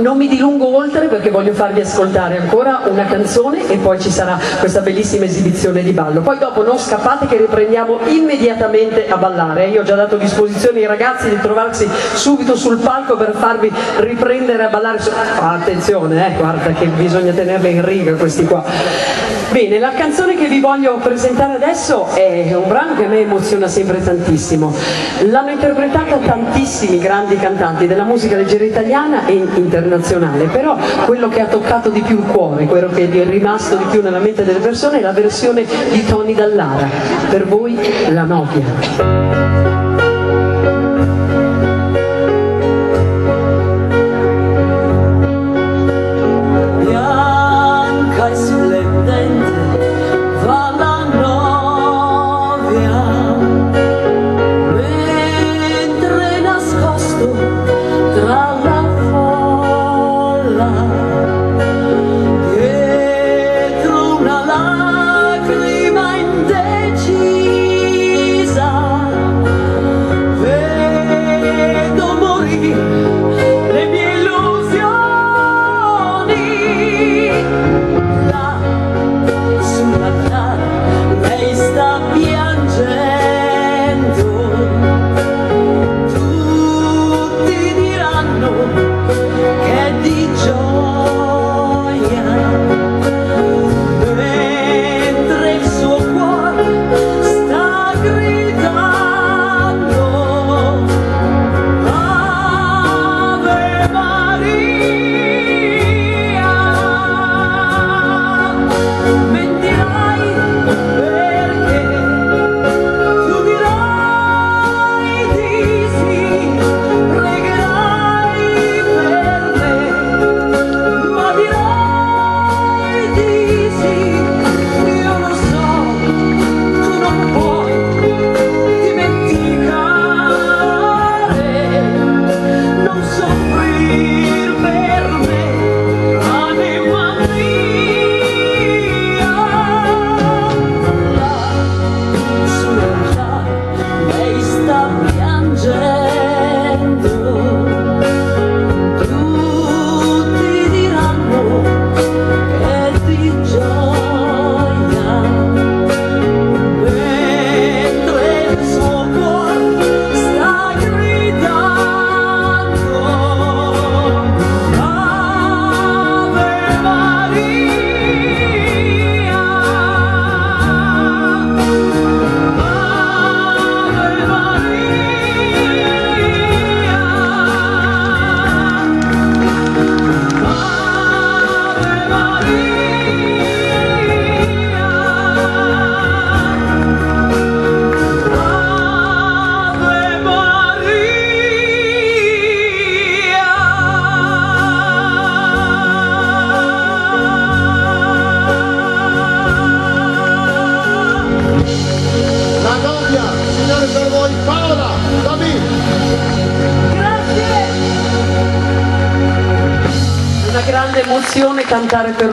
non mi dilungo oltre perché voglio farvi ascoltare ancora una canzone e poi ci sarà questa bellissima esibizione di ballo. Poi dopo non scappate che riprendiamo immediatamente a ballare. Io ho già dato disposizione ai ragazzi di trovarsi subito sul palco per farvi riprendere a ballare. Attenzione, eh, guarda che bisogna tenerle in riga questi qua. Bene, la canzone che vi voglio presentare adesso è un brano che a me emoziona sempre tantissimo. L'hanno interpretata tantissimi grandi cantanti della musica leggera italiana e internazionale, però quello che ha toccato di più il cuore, quello che è rimasto di più nella mente delle persone è la versione di Tony Dallara. Per voi la Nokia. Grande emozione cantare per